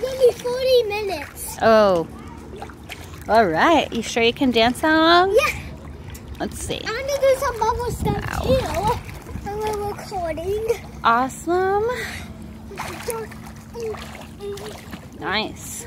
Maybe 40 minutes. Oh. All right. You sure you can dance that long? Yeah. Let's see. I'm gonna do some bubble stuff too. And we're recording. Awesome. Nice.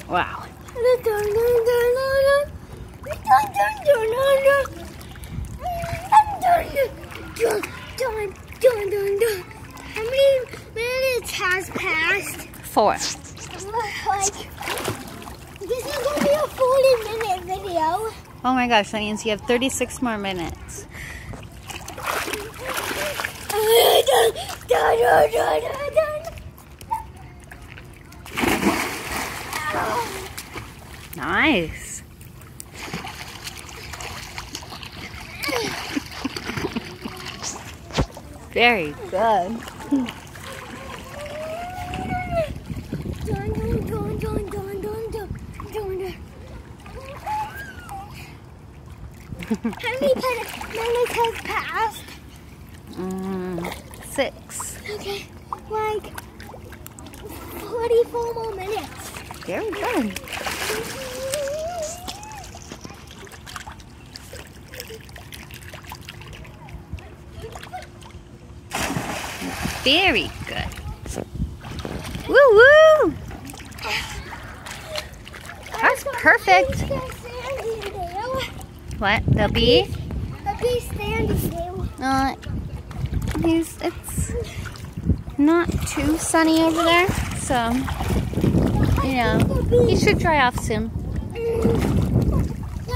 dun. How many minutes has passed? Four. Like, this is gonna be a 40 minute video. Oh my gosh, that means you have 36 more minutes. Nice. Very good. How many minutes has passed? Mm, six. Okay, like 44 more minutes. Very good. Very good. Woo woo! That's perfect. What? The bee? The bee standing there. Uh, he's, it's not too sunny over there, so, you know, he should dry off soon. How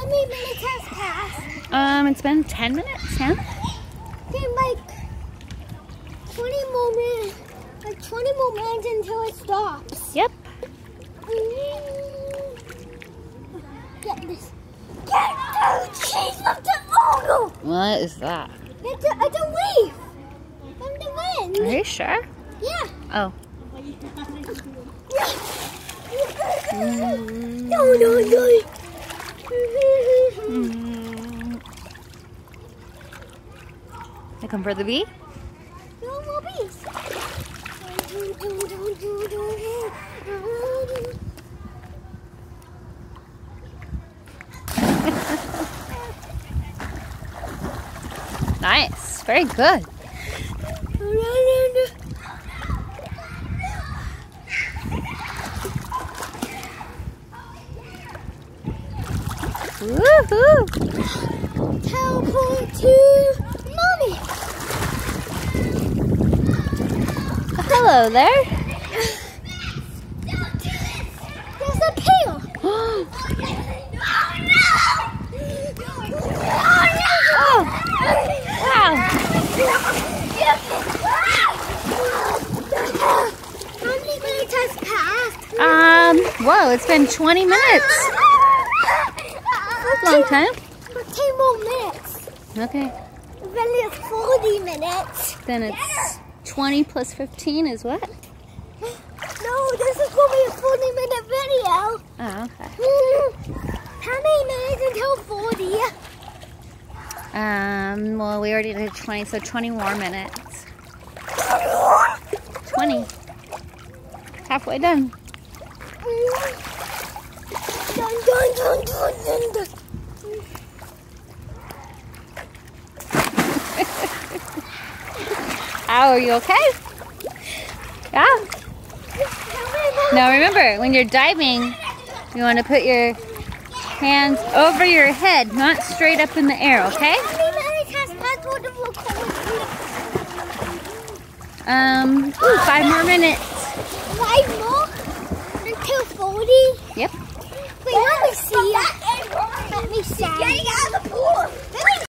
many minutes has passed? Um, it's been 10 minutes, yeah? Then like 20 more minutes. Like 20 more minutes until it stops. Yep. Get this. Get the cheese of the oh What is that? It's a, it's a leaf from the wind. Are you sure? Yeah. Oh. No, no, no. I come for the bee? No more bees. Nice. Very good. Woohoo! Teleport to mommy. Hello there. There's a pail. oh, wow. How many minutes has passed? Um, whoa, it's been 20 minutes. Long time. Ten more minutes. Okay. Then it's 40 minutes. Then it's 20 plus 15 is what? No, this is going to be a 40 minute video. Oh, okay. Mm. How many minutes until 40? Um, well, we already did 20, so 20 more minutes. 20. Halfway done. Dun, dun, dun, dun, dun, dun. Ow, are you okay? Yeah. How many more Now remember, when you're diving, You want to put your hands over your head, not straight up in the air, okay? Um, ooh, five more minutes. Five more? Until 40? Yep. Wait, let me see. Let me see.